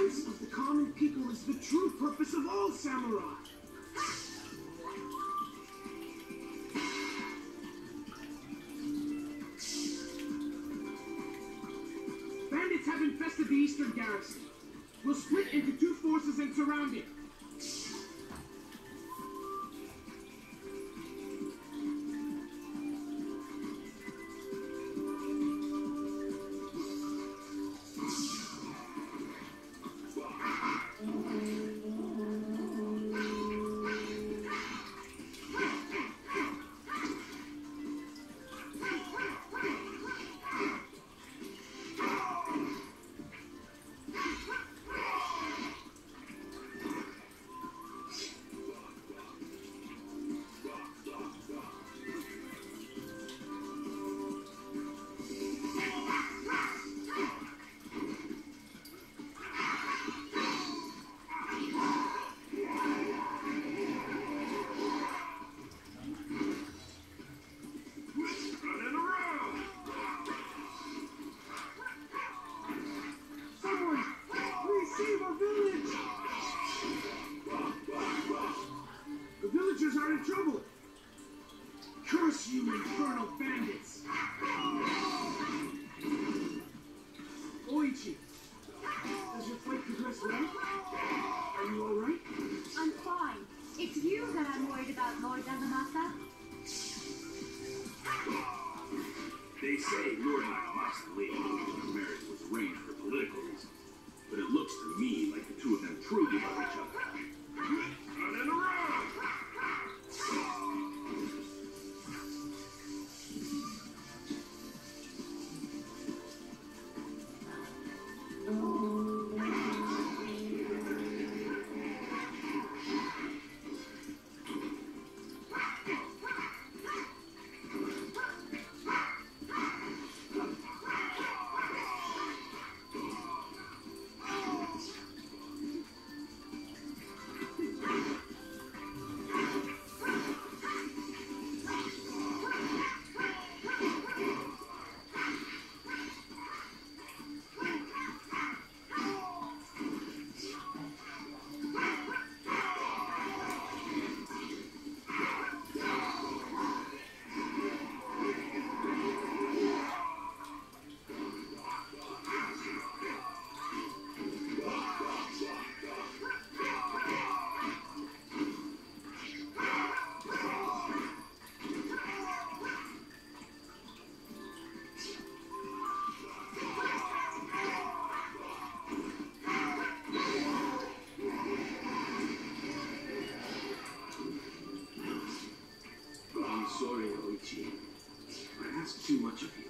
Defense of the common people is the true purpose of all samurai. Bandits have infested the eastern garrison. We'll split into two forces and surround it. Curse you, infernal bandits! Oichi, does your fight progress well? Are you alright? I'm fine. It's you that I'm worried about, Lord Nagamasa. They say Lord Nagamasa late asked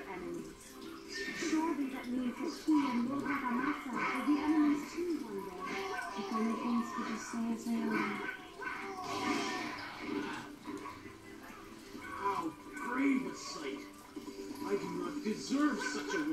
their enemies. Surely that means that he and Yogaramasa are the enemies too one day. If only things could just stay as they are. How grave a sight! I do not deserve such a